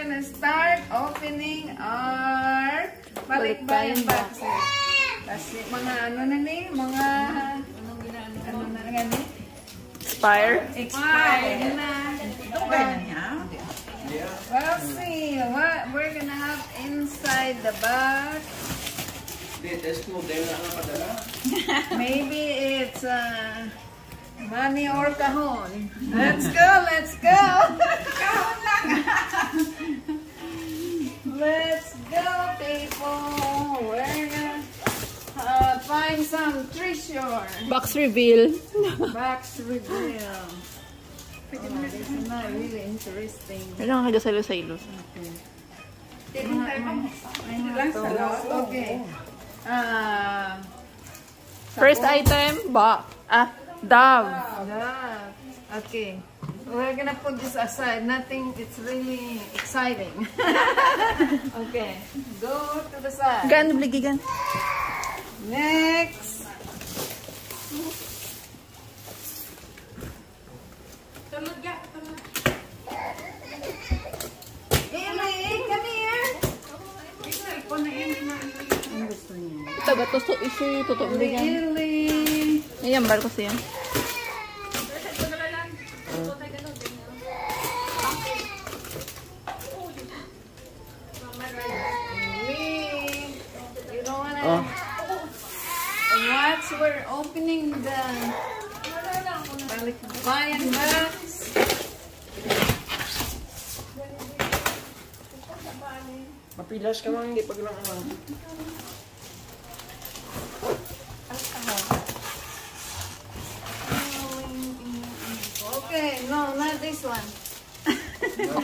gonna start opening our balikbayan Balikbayan boxes. Kasi mga ano na ni, mga ano na nga ni, Spire. expired na. Kaya niya? We'll see what we're gonna have inside the box. Hindi, test mo. Dahil na napadala. Maybe it's uh, money or kahon. Let's go, let's go. kahon lang. let's go, people. We're gonna uh, find some treasure. Box reveal. Box reveal. Oh, this is not really interesting. Kailangan kagasalo-salo. Okay. Uh, First item, ba ah, Dove. Yeah. Okay. We're gonna put this aside. Nothing, it's really exciting. okay. Go to the side. Gan, bligigan. Next. Eli, come here. Ang gusto niya. Ito, gato so isu, tutok bligan. Eli. Ayan, barko siya. Oh. watch? We're opening the balikbayan box. Mapilas ka man, hindi pag lang ano. Okay, no, not this one.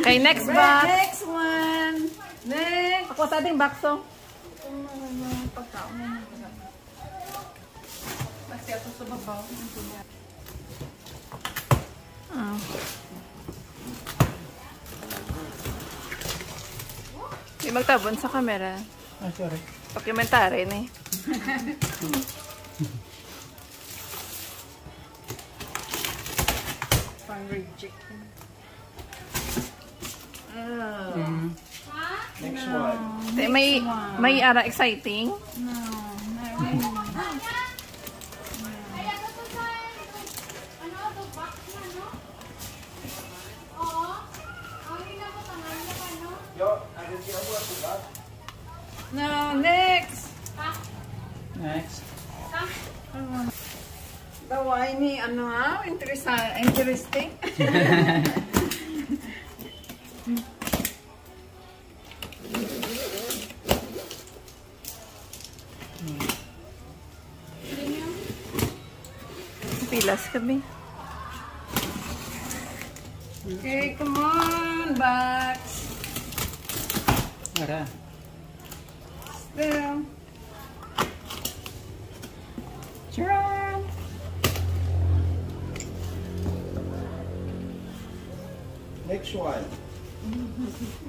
Okay, next box. next one. Next. Ako sa ating babaw. Ah. Di magtabon sa camera. Ah, sorry. Dokumentary ni. Pang Oh, Next one. May, may ara exciting. no, not really. No, next. Next. Daw ay ni ano ha? Interesa- interesting. Pilas kami. Okay, come on, box. Ara. Uh? Still. Tron. Next one.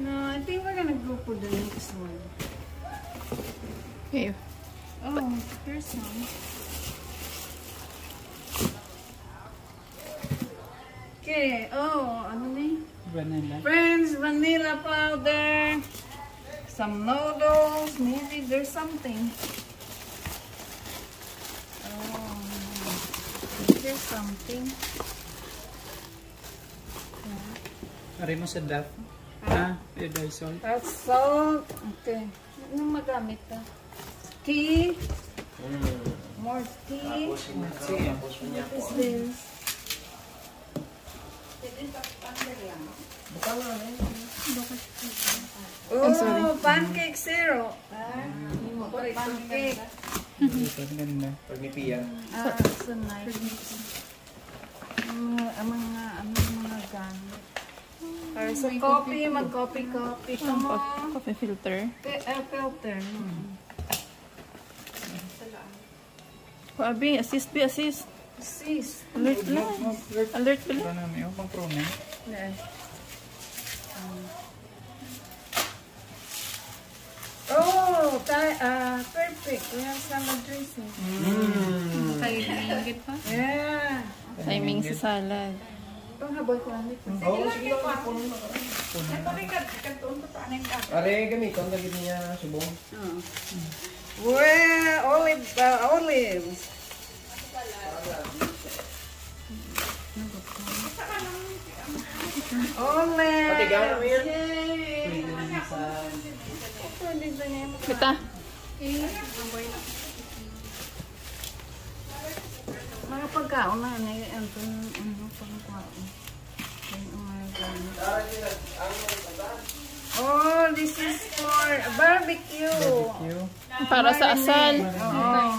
No, I think we're gonna go for the next one. Okay. Oh, here's some. Okay, oh, ano ni? Vanilla. Friends, vanilla powder. Some noodles. Maybe there's something. Oh, there's something. Aray mo sa DAF. Ah, yung Lysol. That's salt. Okay. Ano magamit ka? Tea. More tea. Tapos niya What is this? Oh, pancake syrup. Pancake. Ito, ang ganda. Pag ni Pia. Ah, so nice. Mga, ang mga, ang mga gamit. Para sa coffee, mag-coffee-coffee ka mo. Coffee filter. Fi- filter. no? Abi, assist, be assist. Sis. Alert lang. Alert pala. Ito na, may upang pronen. Yeah. Oh, ta- ah, perfect. We have salad dressing. Mm. Timing pa. Yeah. Timing sa salad. Panghaboy ko lang ito. Oo, sige lang. Puno na. Ito rin ka, kantuon ko pa anong. Are, gamiton lagi niya subong. Well, olive, uh, olives. Mo yan. Yay! Kita. Mga pagkaon na, ano ano, pangkaon. Oh. Oh, this is for barbecue. Barbecue. Para sa asal. Oo.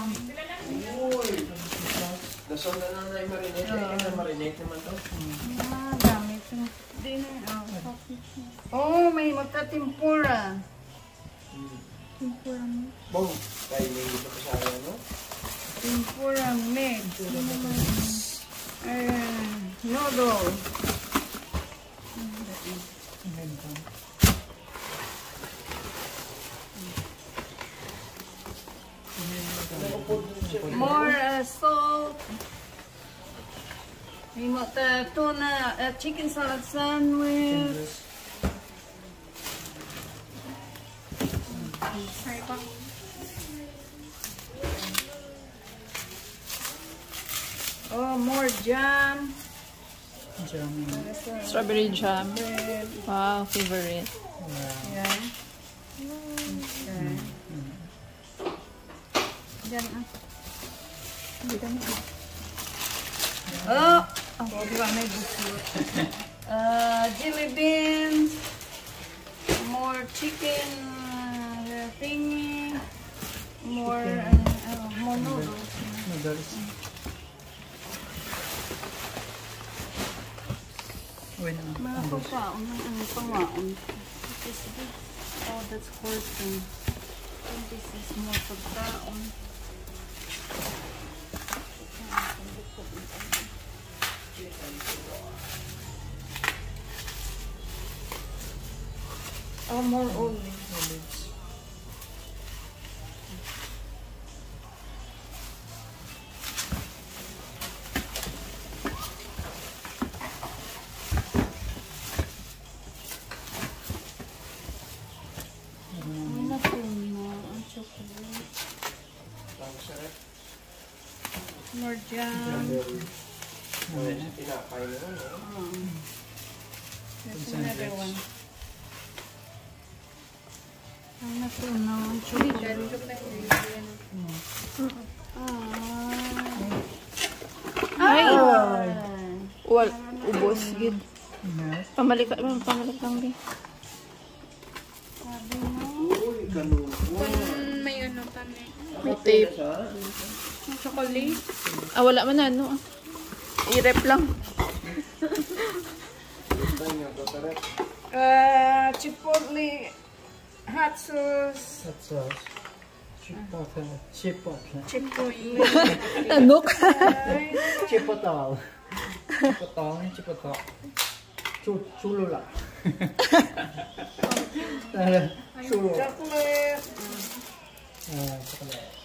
Na lang na na marinate naman to. Di na, oh. Oh, may magka-tempura. Bong. Tayo may dito akin, no? Tempura mix. Ayan, noodle. More uh, salt. May mata tuna, uh, chicken salad sandwich. Oh, more jam. Jamming. Strawberry jam. Wow, favorite. Yeah. Okay. Diyan ah. Oh! Oh, di ba may busur? Uh, jelly beans. More chicken uh, thingy. More, uh, oh, more noodles. Noodles. Uy na. Mga pagkaon ng ano, pangaon. What is this? Oh, that's corn. And this is more pagkaon. Oh, more olives. May natuna ang chocolate. Ang sarap. More jam. Pamalik, pamalik lang din. Sabi mo. Uy, ganun. May ano tani. May tape. Ang chocolate. Ah, wala man na, ano. I-rep lang. Uh, chipotle hot sauce. That's sauce. Chipotle. Chipotle. Chipotle. Tanok. Chipotle. Chipotle. Chipotle. Chu chulula. Chulo. chocolate. Ah, chocolate.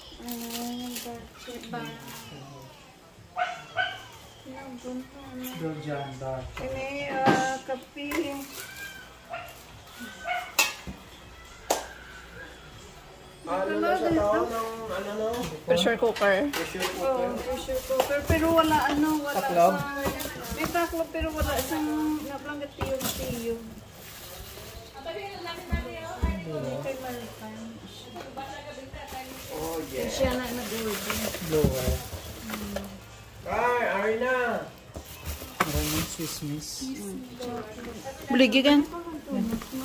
Georgian dark. Ini uh, kape. Ano na sa tao ng, ano no? Pressure cooker. Pressure Oh, cooker. pressure cooker. Pero wala ano, wala Taklog? sa... May taklog pero wala gatiyog-tiyog. Kay Maritan. Oh, yeah. Siya na nag-order. Blower. Ay, ay na. Maraming Swiss miss. Buligi kan.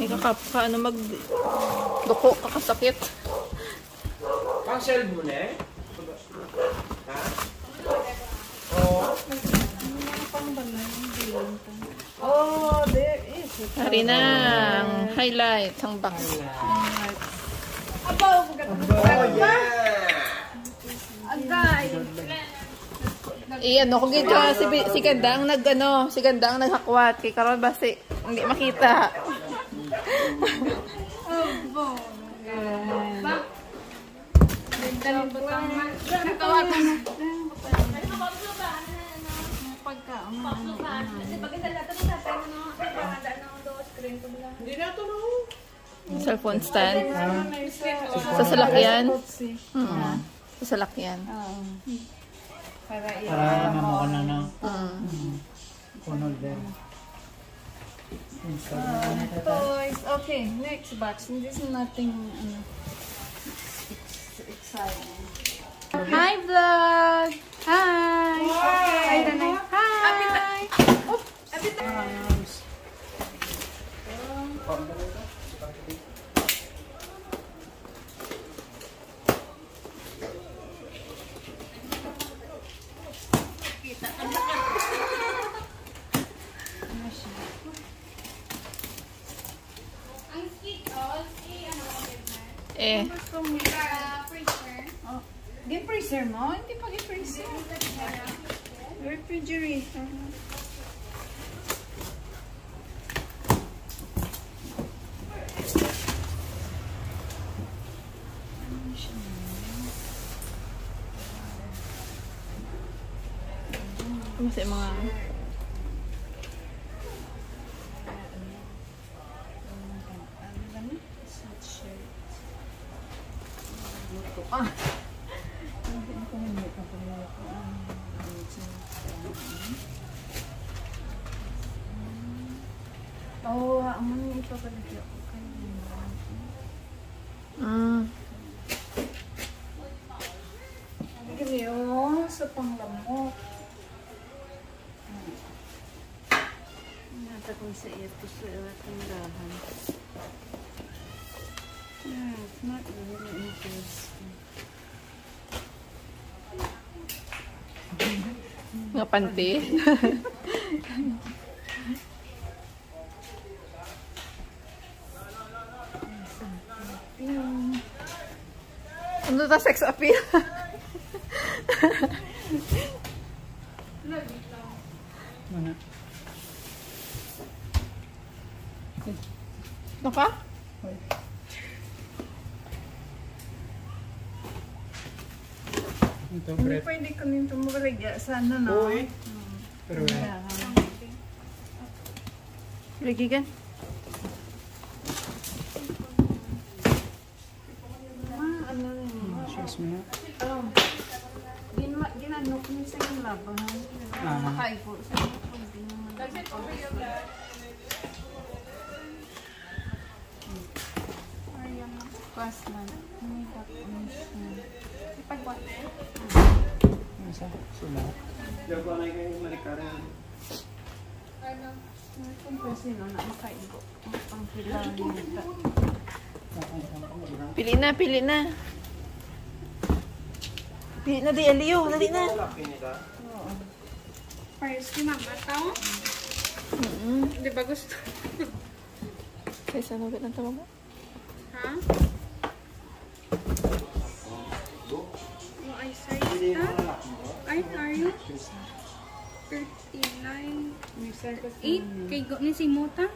Ikaw ka, ka ano mag... Duko, kakasakit. Cancel mo na eh. Ha? Oo. Oh, there is. Hari na ang highlight, ang box. Abaw, Oh, yeah. agay. Iyan, no, kung gito, si, si Gandang nag, ano, si Gandang naghakwat. Kay Karon ba si, hindi makita. Abo. Dalawang batang. Natawagan. pagkaon. Kasi pag isa natin sa tayo no, para daan ng do screen ko lang. Cellphone stand. Ah, Sa salakyan. Kotse. Mm. Sa salakyan. Para mamuha na na. Mm. Punol din. Ito. Toys. Okay, next box. This is nothing ano, exciting. Hi vlog. Hi. Hi Danay. Hi. Ko Eh. Freezer. Gi-freezer mo? Hindi pa gi-freezer. Refrigerator. Kasi mga... Nata kong sa ito sa tindahan. Yeah, it's not really interesting. Mga panty. Ano ta sex appeal? Mana? Ano ka? Ito, Hindi bread. pwede ko nito mabaligya. Sana, no? Uy. Pero wala. Yeah. Lagi kan? Ah, ano rin. Shoes mo na. Gina, ginano ko niya sa yung labahan. Ah. Makaipo. Sa yung pwede naman. Pas man. May dakon siya. Ano sa? Sila. Na kayo malikaran. Kung kasi no, na makaipo. Ang pilang nita. Pili na, pili na. Pili na di, Aliyo. Dali na. Laki nila. Pares kinamataw. Mm-mm. Di ba gusto? Kaysa ano ng tama mo? Ha? Ay size na. Ay, are you? 39. May circus 8. Kay go ni si Muta.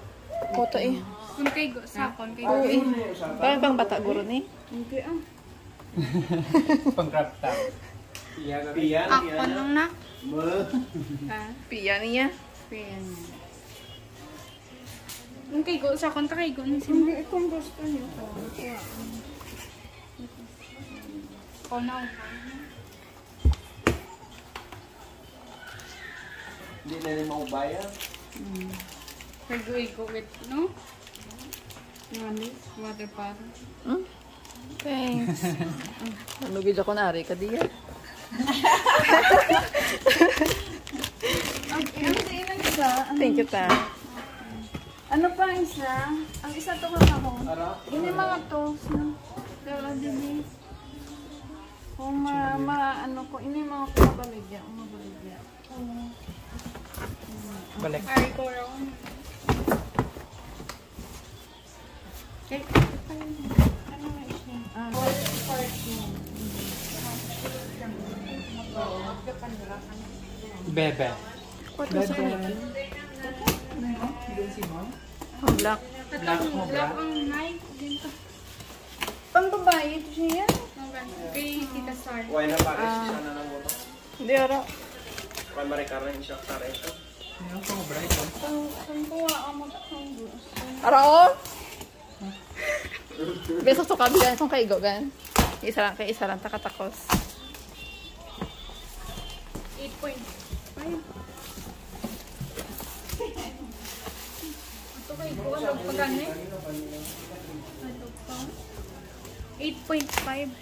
Koto eh. Kung kay go sa kon kay go. eh. Parang pang bata guro ni. Hindi ah. Pang crop top. Piyan, piyan. Ako lang na. Mo. Ha? Piya niya. Kung kay go sa kon ta kay go ni si Muta. Kung gusto niyo ko. Oh Hindi na rin maubayan. Kay go go with no? Walis, water bottle. Hmm? Thanks. Nanugid ako na ari ka diya. Ano, Thank you ta. ano pa ang isa? Ang isa to ka mo. Ara? Ini mga toast no. Pero din Kung ma, ma, ano ko, ini mga kumabaligya, umabaligya. Balik. Ay, ko. Okay. Ano nga siya? Ah. Bebe. Bebe. Ang black. Black mo, Black ang knife. Dito. Pang babae ito siya. Kay Tita Sar. Why na pares siya na ng moto? Hindi ara. na instructor ito. Yung pang bright. oh. Saan ko ang mag-akong Arao! Beso to kabigan kung kaigo gan. Isa lang kay isa lang takatakos. 8.5. Ito kay ko, ano pa gani? Ito pa. 8.5.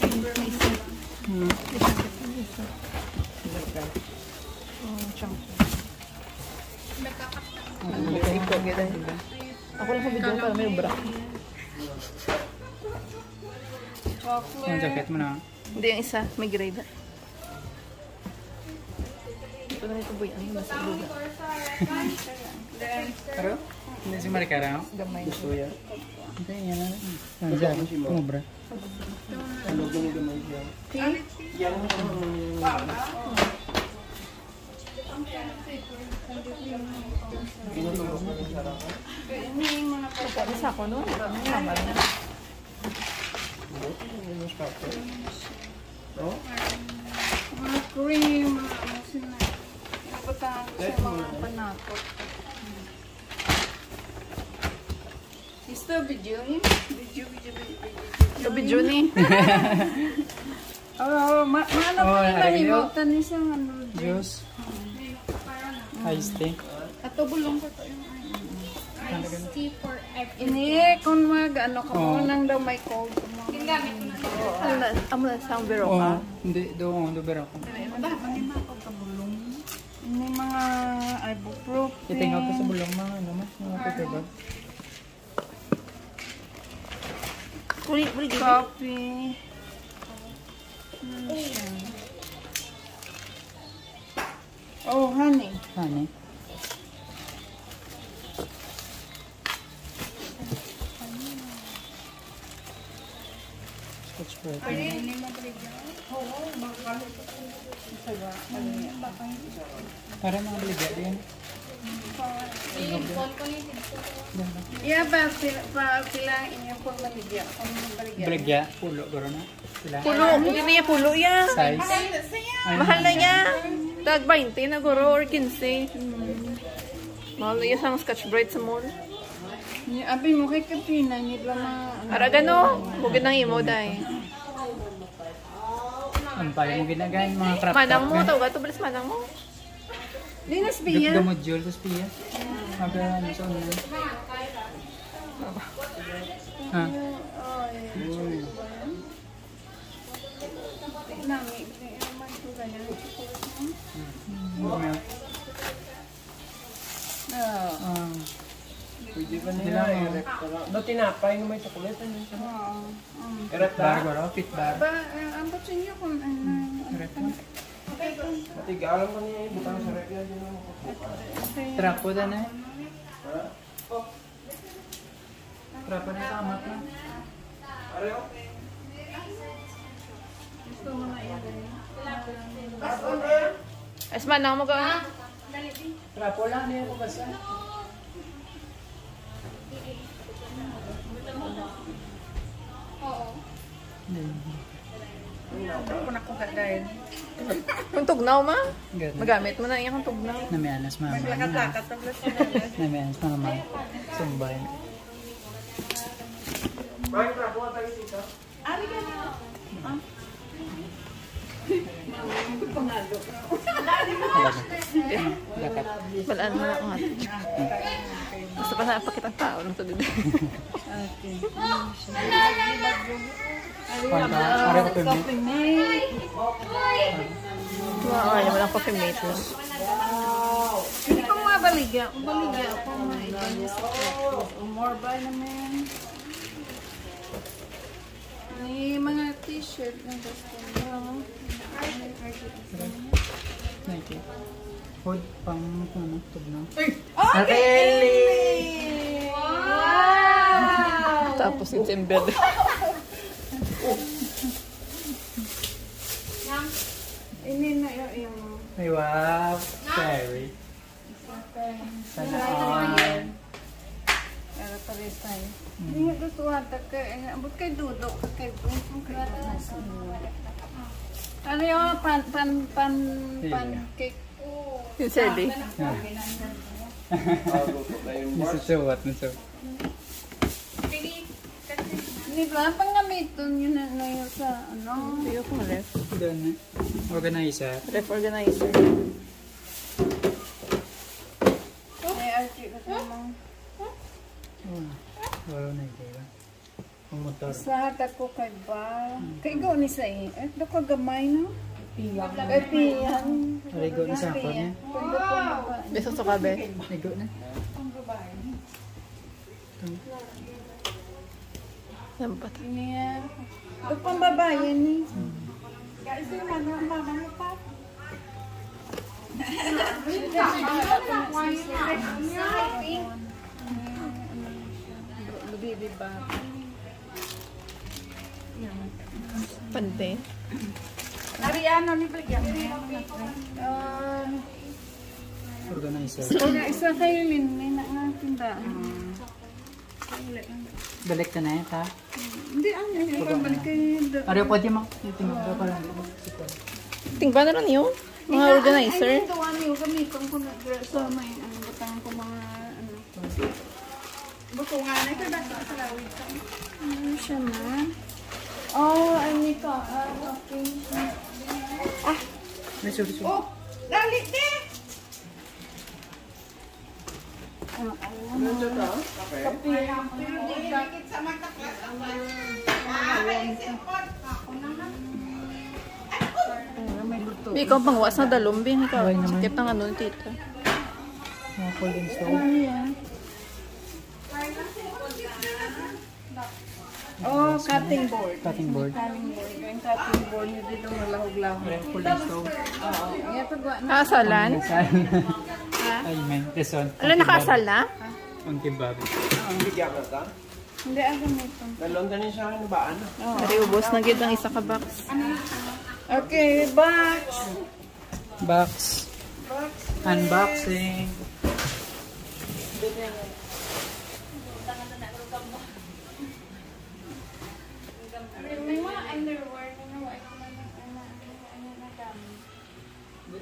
Hindi pa baligyan ako ni Kiling. Ito sa tindahan. Kaigo gid. Ako lang sa video para may bra. Yung jacket mo na. Hindi yung isa, may grade. Ito na ito boy, ano yung nasa lugar. Pero, hindi si Maricara. oh. Gamay. Gusto yan. Hindi, yan na. Ang jacket. Kumubra. Ano sa ako no? Tama na. Mga cream, mga ano sila. Napatahan ko sa mga panakot. Gusto video yun? Video, video, video, video. Video ni. Oo, ma maano narinig yun. nalimutan ni siyang ano. Juice. Iced tea. Ato bulong ko to yung iced tea for every. Ini, kung mag ano ka mo, Oo. nang daw may cold ka mo. Gingamit ko na. Ano na, amo na sa biro ka. Hindi, doon. Doon ba ako? Ini mga ibuprofen. Itingaw ko sa bulong mga ano mas mga paper bag. Uli, uli, di. Coffee. Oh, honey. Honey. Scotch Brite. Para mga baligya din. Yeah, ba, pila, pa, pila inyong pang maligya. Maligya. Baligya, pulo garo na. Sila. Pulo, hindi niya pulo ya. Size. Mahal na niya. Tag 20 na guro or 15. Mahal na sa Scotch Brite sa mall. Ni abi mo kay kapina ni ba ma ano. Para gano, bugid ng imo dai. Ang payo mo ginagain mga crop Manang top mo, nga. tawag ka to, bilis manang mo. Dinas Gap biya. gamot jewel, tapos piya. Maga, ano sa online. Ha? Nami, man ko ganyan. Milk. Ah. Ah, Pwede ba nila ka lang? No, tinapay na may chocolate. Ano siya? I-rep bar na. garo, fit bar. Ba, eh, ang ba't niyo kung ano? Rep mo. Matiga, alam ko niya, butang sa rep yan. Trapo na na. Trapo na sa amat na. Areho? As manang mo ka. Trapo lang niya ko basta. Kung ako kadayin. Kung tugnaw ma, magamit mo na iyang tugnaw. Namianas mama. Lakat-lakat ang lasyon. Namianas pa naman. Sumbay. Bakit na? Buka tayo dito. Dakat. Balaan mo na ako. Gusto pa na pakitang tao lang to dito. Panta, are ko permit. Wow, coffee mate. Hindi ko mabaligya. Kung baligya ako, maibanis ako. More ba naman? May mga t-shirt na gusto mo. Nike. Hood pang ano, tugnaw. Tapos yung timber. Ini na yung yung Ay, wow. Fairy. Sana all. Pero pag Marisay. Hindi nga gusto wata ka. eh, Abot kay Dudok ka kay Kung Ano yung pan, pan, pan, pan cake? Yung Sally. Nasa suwat, nasa. Hindi ba? Pangamiton yun na, na yun sa ano? Ayaw ko ref. Doon na. Organizer. Ref organizer. May archie ka tamang. Oh, wala na ito. Ang motor. Sa hata ko kay ba? Kay go ni sa eh. Eh, do ka gamay no? Piyan. Kay piyan. Arigo na sa ako niya. Ba? Beso sa kabe. Arigo na. Yan pa. Niya. Do pang babae ni. Kasi mama mama mo pa. Bibi ba? Pante. Ariano ni Bigyan. Ah, Organizer. Isa kayo linay na nga tindahan. Balik ka na eh, ta. Hindi, ano, hindi pa balik kayo. Ariyo, pwede mo. Tingnan ko lang. Tingba na lang yun. Mga organizer. Ay, gawa niyo kami kung kung sa may ano butang ko mga ano. Buto nga na ito dito sa lawit ka. Ano siya na? Oh, ay nito. Ah, okay. May sorry, sorry. Oh, dali de. Ah, ano to? Kape. Dikit sa mata may luto. Di ikaw pangwas na dalumbing. Ikaw. Sikip ng ano ni tita. Mga cold and stove. Ano yan? Oh, cutting board. Cutting board. Cutting board. Yung cutting board nyo dito malahog-lahog. Cold and stove. Oo. Ngayon pag na. Nakasalan? Kasal. Ay, man. This one. Ala, nakasal na? Ang kebab. Bigyan ka ta? Hindi, aga mo ito. Dalon din sa akin ba ano? Ari, ubos na gid ang isa ka box. Okay, box. Box. Unboxing. May mga underwear na nawa. Ano, ano na dami.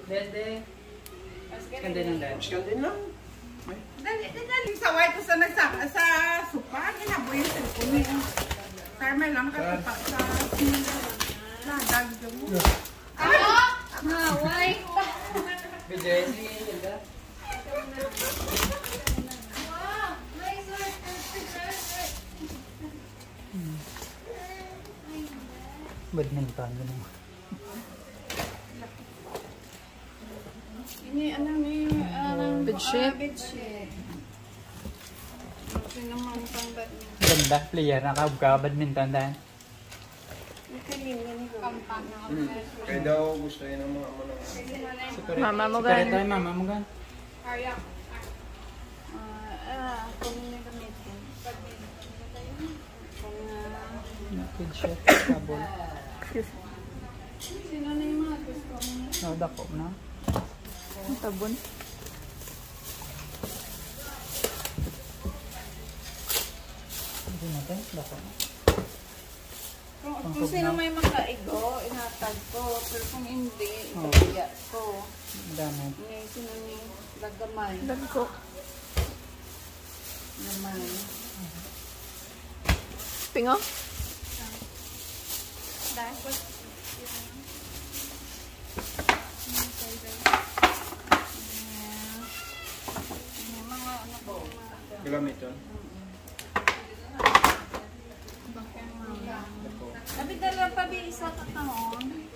Dede. Kanda ng dad. Din lang. Dali, dali. Saway ko sa nagsaka sa supa. Ginaboy yung cellphone niya. Carmel lang nakasupa sa ladag mo. Maway. Video si Badminton. Ganun. Ini, ano ni, ano, Bedsheet. ah, bedsheet. Okay naman pang badminton. Ganda. Player. Nakabka. Badminton dahil. Kaya daw gusto yun ng mga ano. Mama mo Kaya gan. tayo mama mo gan. Ah, ah, kung may gamitin. Kung, ah, Kid shot. Kabol. Sino na yung mga gusto mo? No, dako na. Ang tabon. Hindi natin. Dako na. Kung, kung sino may makaigo, inatag ko. Pero kung hindi, ibigay ko. Ang dami. May sino ni Lagamay Dagko. naman. Pingo? May ano ko, mga Gamiton. Sabi dala pa ba isa ka taon?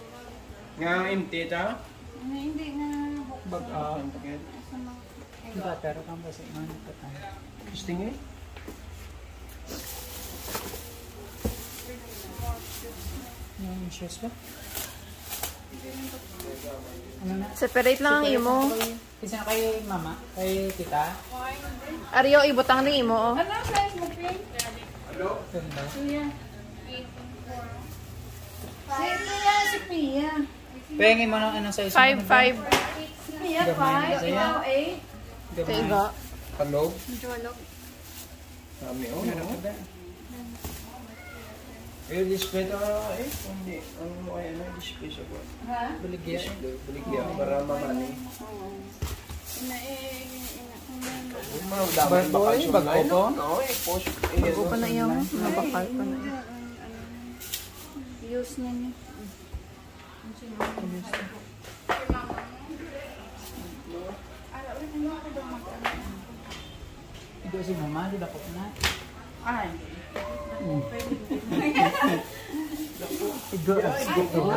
Nga empty ta? Ano, hindi na Bag ah. Ang mga Diba, pero kang kasi ano ka tayo. Gusto nga Yung shoes ba? Ano na? Separate lang ang imo. Isa kay mama, kay tita. Ariyo, ibutang ni imo. oh. Ano size mo, Pin? Ganda. Pia. Si Pia, si Pia. Pengin mo ng anong size mo? 5-5. Si Pia, Gamay na 5, sa'yo. ikaw 8. Taiga. Hello? Medyo walog. Kami, oh, no? Eh, display to eh. Hindi. Ano mo kaya na display sa ko? Baligya. Baligya para mamani. Ina eh, ina damay Bago eh, sa bago po. no? No, eh, post. Eh, Bago ano, pa na iyaw. Nabakal pa na iyaw. Use na niya. Ito si mama, di dakot na. Ay. Igo, igo,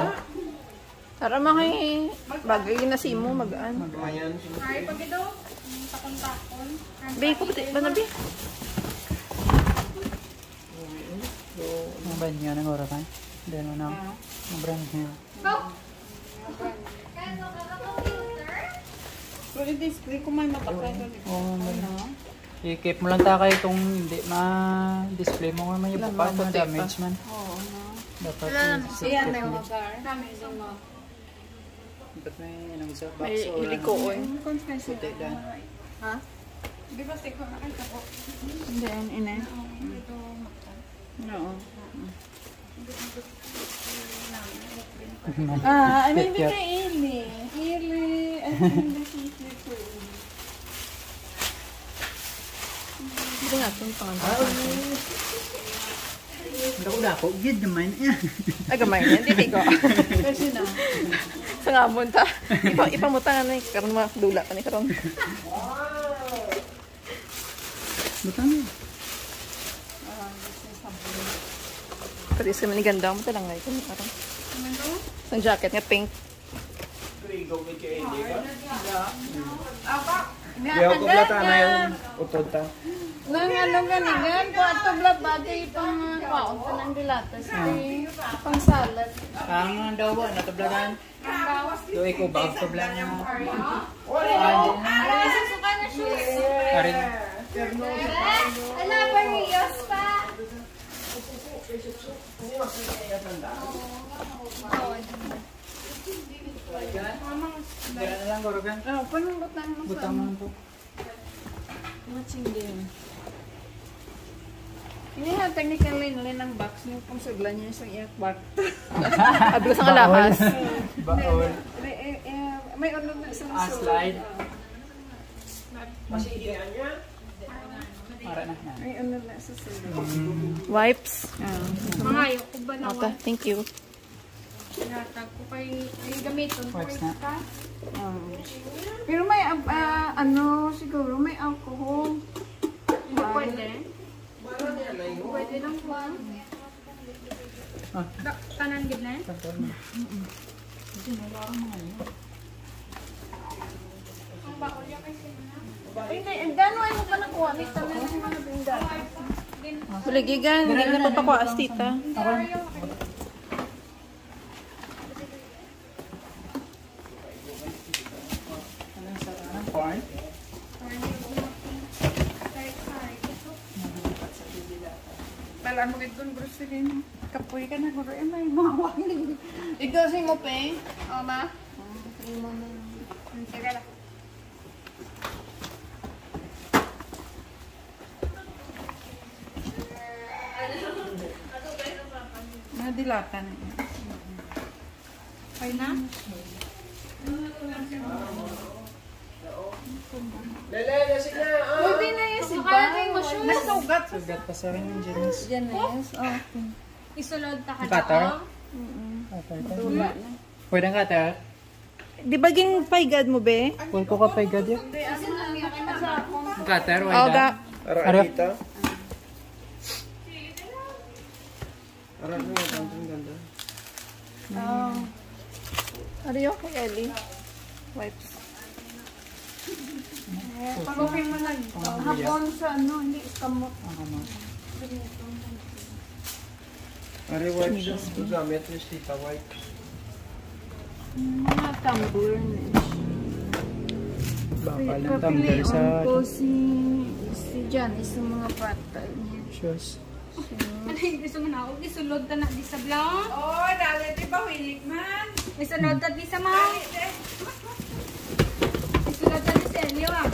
Tara makay bagay na si mo magaan. Ayan. Ay, pag ito, takon-takon. Be, puti ba na be? Ang brand niya, nang oras ay. Hindi mo na. Ang brand niya. Go! Kaya ka computer? Pero i-display ko may matakay ko. Oo, oh, I-keep mo lang ta kayo itong hindi ma-display mo nga yung pa na damage man. Oo, no. Dapat Iyan na yung magar. Dami mo. Dapat may anong sa box May ano. ilikoon. Confess Puti dan. Ha? Di ba siko na kayo ko? Hindi, yan, ina. Oo. Ah, I mean, Cute, kay Ili. Ili, I think this is it for Ili. Hindi nga itong pangalan. Dako dako, gid naman. Ay, gamay na. Hindi ko. Kasi na. Sa nga mo ta. Ipa, ipamutangan na eh. Karoon makadula ka ni karoon. Butang niya. Kalis kami ni ganda mo talang ngayon. Karoon. Sa jacket nga pink. Trigo with kay Eddie ka? Aba. Kaya ko plata na yung utod ta. Nang ano ganingan, po ato bla bagay pang kwaon pa ng dilatas. eh, Pang salad. Ang daw ba, natablagan? Do ikaw ba tablan niya? Ay, susuka na shoes. Arin. Ala, pa. Dala na lang, Gorogan. Oh, panong butang mo Butang mo po. matching din. Ini nga technically nila ng box niyo kung sagla niya sa iyak box. Ablo sa kalahas. Baol. Eh, eh, May ano na sa Ah, slide. Masigihan niya. Para na. May ano na sa sulod. Wipes. Mga ayaw ko ba na Okay, thank you. Sinatag ko kay ay gamiton ko Wipes kay na. ka. Ah. Pero may ah, ah, ano siguro may alcohol. Hindi pwede. Pwede lang ba? Ah. Tanan gid na. Tagtag mo. Ang bakol yan kay Sina. Ay, hindi. Ang gano ay mo pa nakuha. May tanan ng mga binggan. Buligigan. Hindi na papakwaas tita. Anong Pala mo kun grocery no. Kapoy ka na guro eh may mga wangin. Ikaw si mo pe. O ma? Sige lang. Nadilata na. Okay na? Lele, lasing na. Ah. Pwede na yan si Suka natin mo shoes. Pa sa rin yung jeans. Diyan na yes. Oh. Isulod ta ka Cutter? Wala na. Pwede nga ta. Di ba gin paigad mo be? Pwede ko ka pa igad yun. Cutter, why Oh. Para Ano? Anita. Para ano yung ang ganda. Oh. Ariyo kay Ellie. Wipes. Pag-okay mo lang. Hapon sa ano, hindi kamot. Ako mo. Para wipes yung gamit ni Tita White. Mga tumbler na. Bakal ng tumbler sa ko si si Janice sa mga bata niya. shoes. Ano yung gusto mo na ako? Isulod na di sa blanc. Oh, dali di ba wilik man. Isulod ta di sa ma. Isulod ta di sa Elio ah.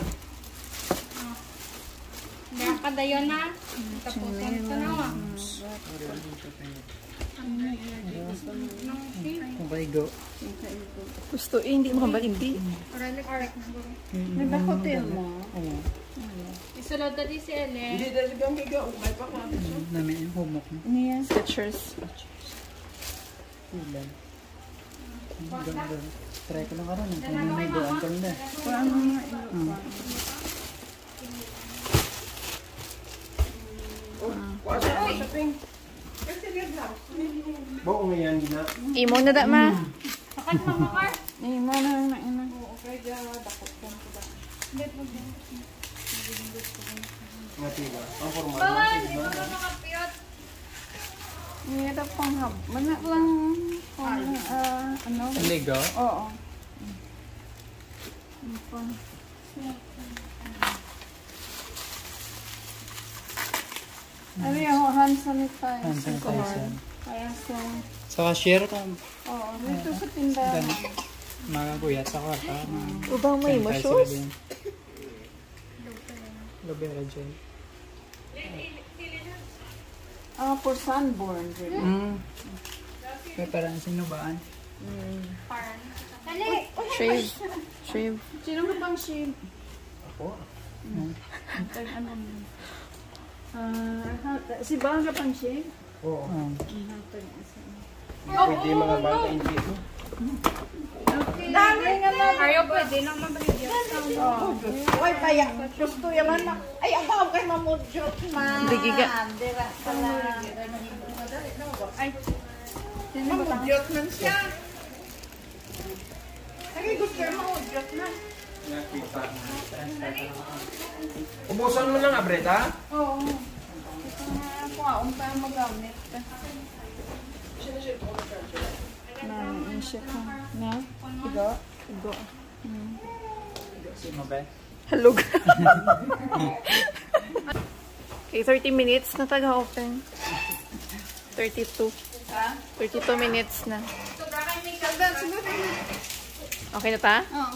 Oh. Kaya ka dayon na. Tapos ito na wa. Kung kayo go. Gusto eh, hindi mo na guro. May bakotel mo. Oo. Isulod na di si Ele. Hindi dahil kang higa. Ukay pa ka. Namin yung humok mo. Niya. Skechers. Ulan. Ganda. Try ko lang karoon. Kung may doon ka na. Paano nga ilo? Kuha sa shopping. Bao nga yan gina. Imo na da ma. Sakat mamakar. Eh, mo na na ina. Nga tiba. Ang formal. Bawan, di ba ka makapiyot? Nira pang hab. Mana lang pang ah, ano? Ligo? Oo. Ano pa? Ano yung hand sanitizer? Hand sanitizer. Kaya sa... Sa cashier ka. Oo, dito sa tindahan. Mga kuya sa kwarta. Ubang may sanitizer shoes. din. Lobera gel. Ah, for sunburn. really. Mm. May parang sinubaan. Dali. Shave. Shave. Sino ka pang shave? Ako. Tag ano mo? Ah, si Bang ka pang shave? Oo. Um, Pwede mga bata hindi. Dami nga na. Ayaw pwede nang mabigyan. Uy, kaya gusto yaman na. Ay, ang tawag kay mamudyot man. Digi ka. Dira pala. Ay, Mamudyot man siya. Ay, gusto yung mamudyot na. Ubusan mo lang, Abreta. Oo. Ito nga ako nga, kung paano magamit. Na, insya ko. Na? Igo? Igo. ba? Hello. okay, 30 minutes na taga-open. 32. 32 minutes na. Okay na ta? Oo.